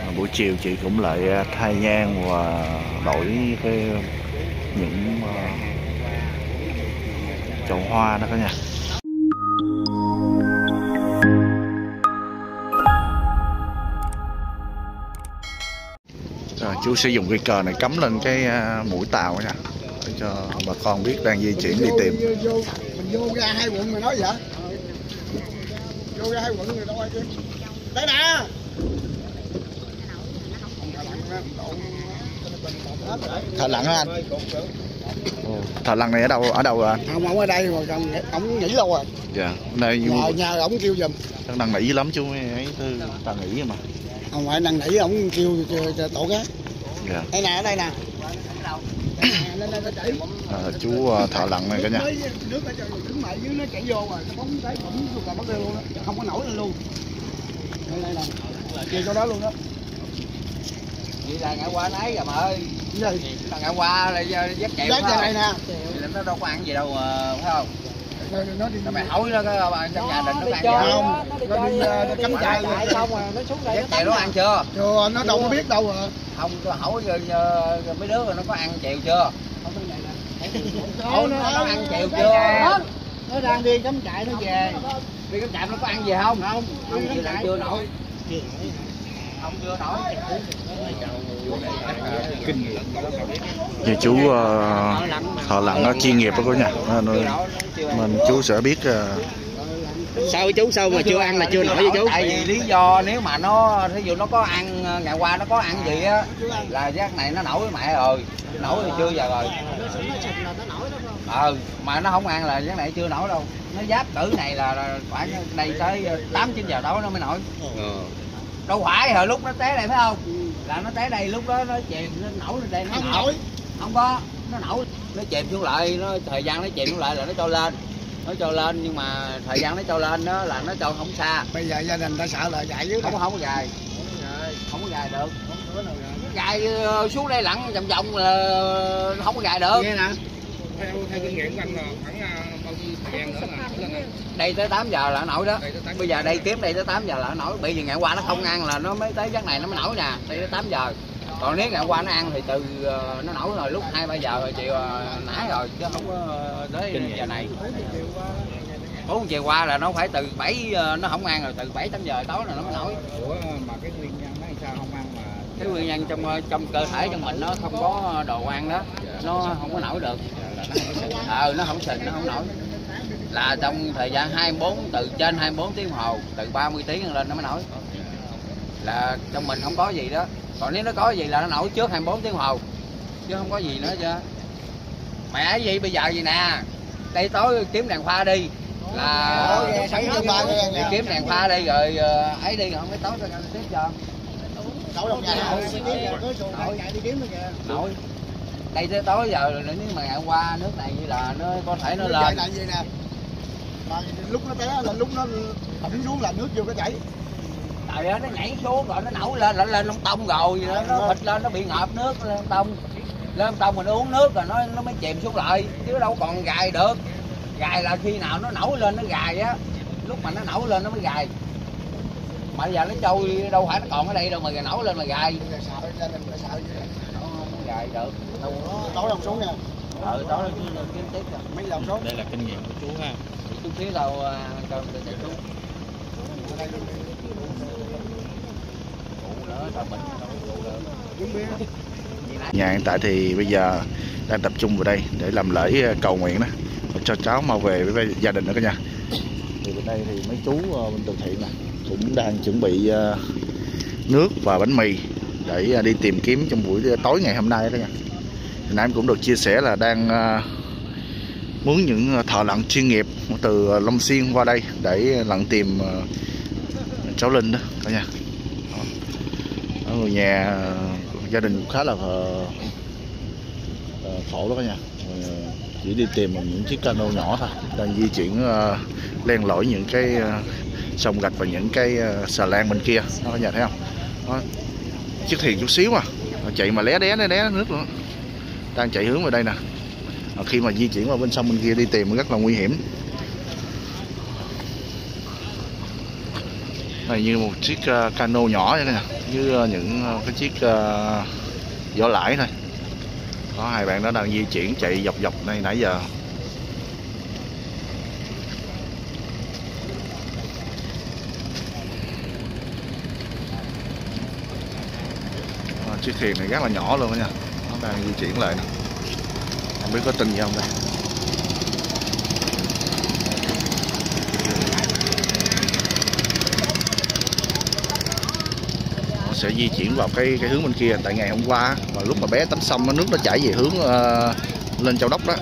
À, buổi chiều chị cũng lại à, thay nhang và đổi cái những à, chậu hoa đó cả nhà. Rồi chú sẽ dùng cái cờ này cắm lên cái mũi tàu nha để cho bà con biết đang di chuyển đi tìm vô, ra hai quận mà nói vậy? Vô ra hai quận người đâu ai chứ. Đây nè. Thợ lặn hả anh? Thợ lặn này ở đâu ở đâu rồi không ông ở đây mà ông, ông nghỉ lâu rồi dạ đây nhờ nhờ ông kêu giùm. Đang năn nỉ lắm chú ấy thư ta nghĩ mà. Ông ngoại năn nỉ ông kêu tổ gác dạ. Đây nè ở đây nè. À, chú à, thợ lặn này cả nhà. Mới nước ở trong đứng mẹ dưới nó chảy vô rồi nó bóng thấy cũng luôn là mất luôn đó không có nổi lên luôn. Đây đây nè. Chỗ đó luôn đó. Vậy là ngày qua nấy rồi mà ơi. Là ngày qua là dắt chạy Đấy, phải đây không nè. Thì nó đâu có ăn gì đâu mà phải không nó đi. Mày hỏi nó có bà trong gia đình nó ăn chơi không? nó đi, ờ, cắm trại luôn. xong rồi nó xuống đây dắt chạy nó ăn chưa? Chưa nó đâu có biết đâu rồi không tôi hỏi rồi, rồi, rồi mấy đứa rồi nó có ăn chiều chưa? Hỏi nó, nó ăn chiều chưa? nó đang đi cắm trại nó về. Đi cái trạm nó có ăn gì không? Không không cắm là trại. không chưa nổi như chú à, thợ lặn nó chuyên nghiệp đó cô nhà nên mình chú sẽ biết à, sao chú sao mà chưa ăn là chưa nổi với chú? Tại vì lý do nếu mà nó thí dụ nó có ăn ngày qua nó có ăn gì á là giác này nó nổi với mẹ rồi. Nổi thì chưa giờ rồi. Ờ mà nó không ăn là giác này chưa nổi đâu. Nó giáp cử này là, khoảng đây tới tám chín giờ tối nó mới nổi đâu phải hồi lúc nó té đây phải không? Là nó té đây lúc đó nó chìm nó nổi lên đây nó không nổi. không có nó nổi. Nó chìm xuống lại nó thời gian nó chìm xuống lại là nó cho lên. Nó cho lên nhưng mà thời gian nó cho lên đó là nó cho không xa. Bây giờ gia đình ta sợ là chạy dưới không có không có gài không có gài được. Gài ờ, xuống đây lặn vòng vòng là không có gài được. Nghe nè theo theo kinh nghiệm của anh là khoảng à, bao nhiêu thời gian nữa là nổi lên anh? đây tới 8 giờ là nó nổi đó. Đây tới 8 bây giờ đây kiếm đây tới 8 giờ là nó nổi. Bởi vì ngày qua nó không ăn là nó mới tới giấc này nó mới nổi nè. Đây tới 8 giờ. Còn nếu ngày qua nó ăn thì từ ờ, nó nổi rồi lúc hai ba giờ rồi chiều ờ, nãy rồi chứ không có ờ, tới giờ này. Bốn chiều qua là nó phải từ 7 ờ, nó không ăn rồi từ 7 8 giờ tối là nó mới nổi. Ủa mà cái nguyên nhân nó sao? Không ăn mà cái nguyên nhân trong trong cơ thể trong mình nó không có đồ ăn đó. Nó không có nổi được ờ nó không sình nó không nổi. Là trong thời gian 24 từ trên 24 tiếng hồ từ 30 tiếng lên nó mới nổi. Là trong mình không có gì đó. Còn nếu nó có gì là nó nổi trước 24 tiếng hồ chứ không có gì nữa chứ. Mẹ gì bây giờ gì nè? Đây tối kiếm đèn pha đi. Là đi. kiếm đèn pha đi rồi ờ, ấy đi không cái tối tao tiếp cho đồng nhà kìa nổi đây tới tối giờ rồi nếu mà ngày qua nước này như là nó có thể nó lên. là gì nè? Mà lúc nó té là lúc nó thẩm xuống là nước vô cái chảy. Trời ơi nó nhảy xuống rồi nó nổi lên lên lên lông tông rồi nó, nó bịch lên nó bị ngợp nước lên lông tông. Lên lông tông mình uống nước rồi nó nó mới chìm xuống lại chứ đâu còn gài được. Gài là khi nào nó nổi lên nó gài á. Lúc mà nó nổi lên nó mới gài. Mà giờ nó trôi đâu phải nó còn ở đây đâu mà gài nổi lên mà gài gài được. Nó tối lòng xuống nè. Ừ đó là kiếm tiếp rồi mấy lòng xuống? Đây là kinh nghiệm của chú ha. Chút xíu đâu à, chạy phụ được. kiếm bia nhà hiện tại thì bây giờ đang tập trung vào đây để làm lễ ờ, cầu nguyện đó. Cho cháu mau về với gia đình nữa cả nhà. Thì bên đây thì mấy chú ờ, bên từ thiện nè cũng đang chuẩn bị ờ, nước và bánh mì để à, đi tìm kiếm trong buổi tối ngày hôm nay đó nha. Thì nãy em cũng được chia sẻ là đang à, muốn những à, thợ lặn chuyên nghiệp từ Long Xuyên qua đây để lặn tìm cháu Linh đó cả nhà. Đó. Người nhà gia đình cũng khá là khổ đó cả nhà. Chỉ đi tìm bằng những chiếc cano nhỏ thôi đang di chuyển len lỏi những cái sông gạch và những cái ờ, xà lan bên kia. Đó cả nhà thấy không? Đó chiếc thuyền chút xíu mà Mà chạy mà lé đé lé đé nước luôn đang chạy hướng vào đây nè. Khi mà di chuyển qua bên sông bên kia đi tìm rất là nguy hiểm. Này như một chiếc ờ, cano nhỏ vậy nè. Với ờ, những ờ, cái chiếc vỏ lãi thôi có hai bạn đó đang di chuyển chạy dọc dọc này nãy giờ Ờ, chiếc thuyền này rất là nhỏ luôn đó nha. Nó đang di chuyển lại nè. Không biết có tin gì không đây? Nó sẽ di chuyển vào cái cái hướng bên kia. Tại ngày hôm qua và lúc mà bé tắm xong nó nước nó chảy về hướng uh, lên châu đốc đó.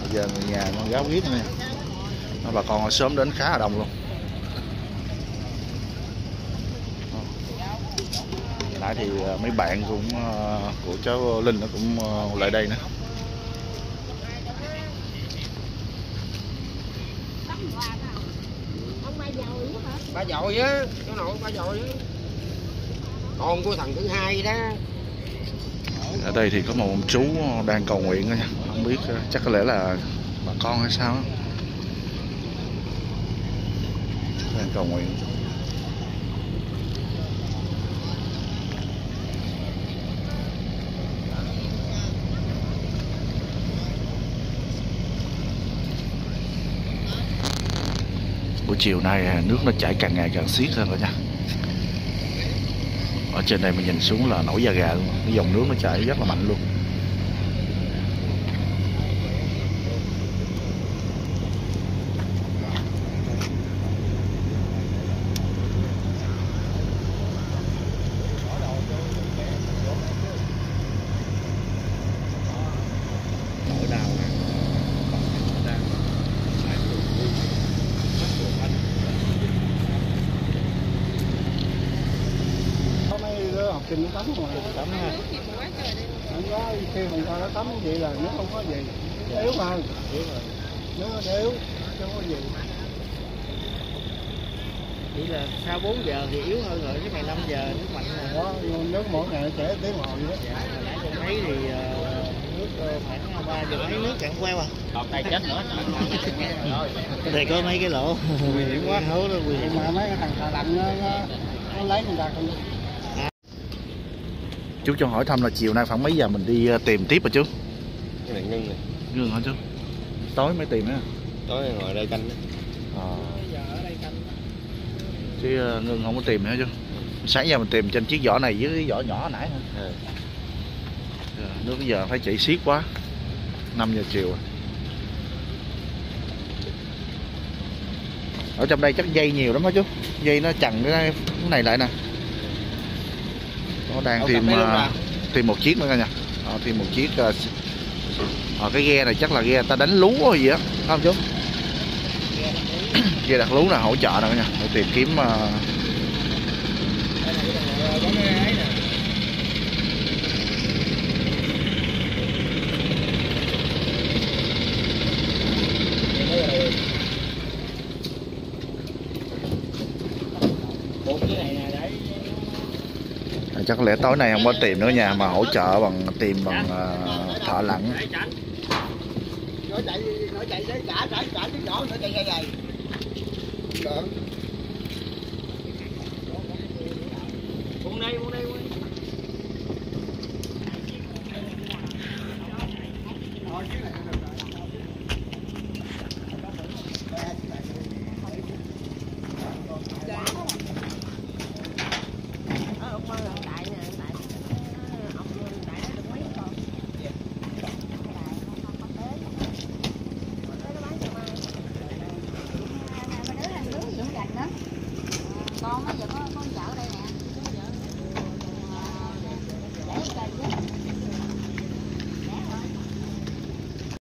Bây giờ người nhà con gáo biết nè. Bà con sớm đến khá là đông luôn. Nãy thì ờ, mấy bạn cũng ờ, của cháu Linh nó cũng ờ, lại đây nữa ba dội á cháu nội ba dội á. Con của thằng thứ hai đó. Ở đây thì có một ông chú đang cầu nguyện nha. Không biết chắc có lẽ là bà con hay sao đang cầu nguyện chiều nay à, nước nó chảy càng ngày càng xiết hơn rồi nha. Ở trên đây mình nhìn xuống là nổi da gà luôn, cái dòng nước nó chảy rất là mạnh luôn. Sinh nó tắm mà tắm ha không có khi mình coi nó tắm vậy là nó không có gì nó yếu hơn. Nó nó yếu chứ không có gì. Chỉ là sau 4 giờ thì yếu hơn rồi cái này 5 giờ nước mạnh rồi đó nước mỗi ngày trẻ tiếng hồ vậy đó. Dạ hồi nãy con thấy thì ờ, nước ờ, khoảng ba giờ mấy nước cạn queo à? Còn tay chết nữa. Thì có mấy cái lỗ. Nguy hiểm quá. Hố nó nguy hiểm. Mà mấy cái thằng thà lạnh nó, nó, nó lấy người ta không chú cho hỏi thăm là chiều nay khoảng mấy giờ mình đi ờ, tìm tiếp hả chú? Cái này ngưng này ngưng hả chú? Tối mới tìm nữa tối ngồi đây canh Ờ. chứ ờ, ngưng không có tìm nữa chú? Sáng giờ mình tìm trên chiếc vỏ này với cái vỏ nhỏ hồi nãy hả? Ừ. Nước bây giờ phải chạy xiết quá. 5 giờ chiều. Rồi. ở trong đây chắc dây nhiều lắm đó chú? Dây nó chằng cái cái này lại nè nó đang tìm à? tìm một chiếc nữa coi nha Ờ, tìm một chiếc ờ, cái ghe này chắc là ghe ta đánh lú hay gì á không chú? Ghe đặt lú là hỗ trợ nè nha để tìm kiếm cái ấy nè một cái này nè. À, chắc có lẽ tối nay không có tìm nữa nha mà hỗ trợ bằng tìm bằng uh, thợ lặn. Nó chạy nó chạy tới cả cả cả cái nhỏ nó chạy dài dài